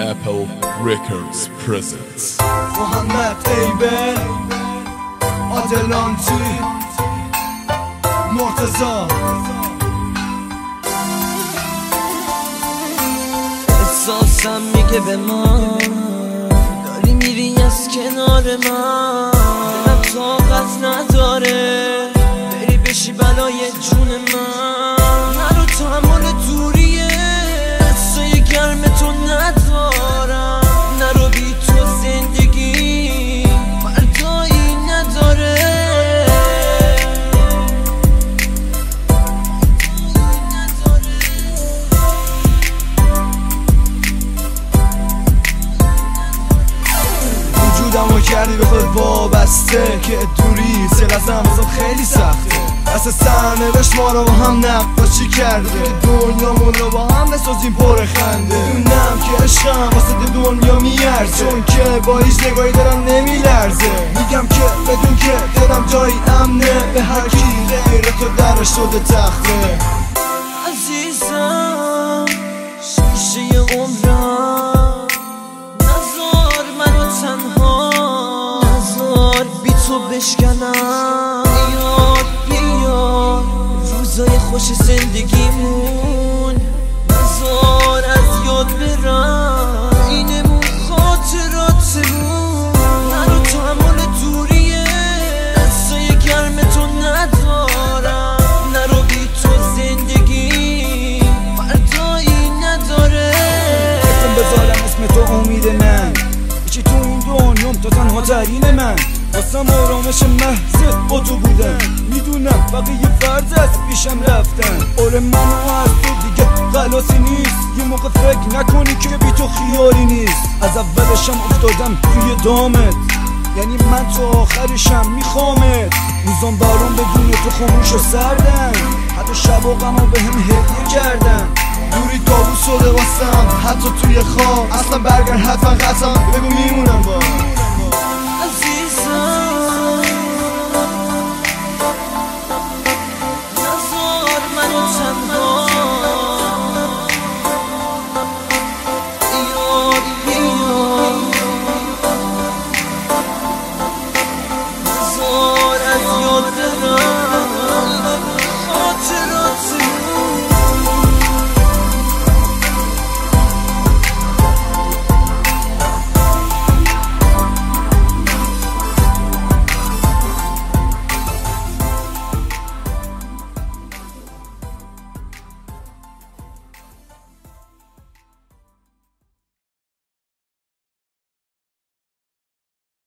Apple Records presents محمد ایبل آدلانتی مرتزا احساسم میگه به من داری میری از کنار من دلم طاقت نداره کردی به خود وابسته که دوری سل ازم ازم خیلی سخته. اصلا سرنوشت ما رو با هم نقاشی کرده. دنیامون رو با هم بسازیم پر خنده. دونم که عشقم واسه دنیا میارزه. چون که با هیچ نگاهی دارم نمیلرزه. میگم که بدون که دلم جایی امنه. به هر کی غیر تو درش شده تخته. عزیزم. بشکنم بیار بیار روزای خوش زندگیمون. نزار از یاد برم. اینمون خاطراتمون. نرو تحمل دوریه. دستای گرم تو ندارم. نرو بی تو زندگی. فردایی نداره. اسم بذارم اسم تو امید من. چی تو این دنیام تو تنها ترین من. واسم آرامش محض با تو بودن می‌دونم بقیه فرض از پیشم رفتن. آره منو از تو دیگه خلاصی نیست. یه موقع فکر نکنی که بی تو خیالی نیست. از اولشم افتادم توی دامت. یعنی من تو آخرشم میخوامت. روزان برام بدون تو خاموش و سردن حتی شب و غمو به هم هدیه کردن دوری کابوس شده واسم حتی توی خواب. اصلا برگر حتما قطعا. بگو میمونم با